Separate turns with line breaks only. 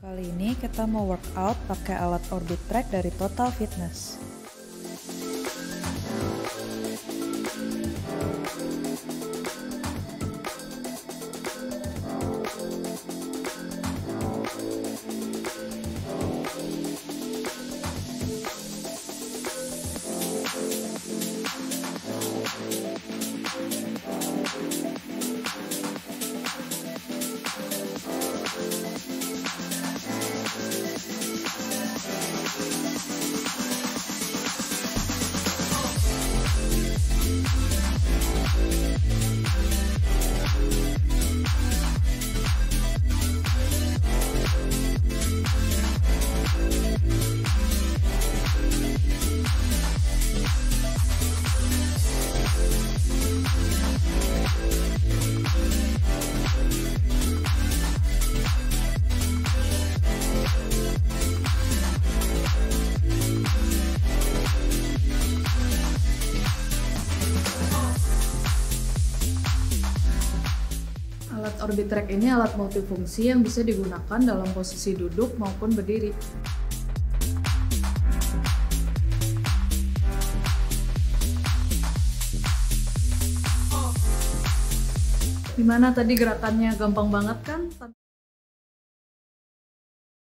Kali ini kita mau workout pakai alat Orbit Track dari Total Fitness. Alat Orbit Track ini alat multifungsi yang bisa digunakan dalam posisi duduk maupun berdiri. Gimana tadi gerakannya gampang banget kan?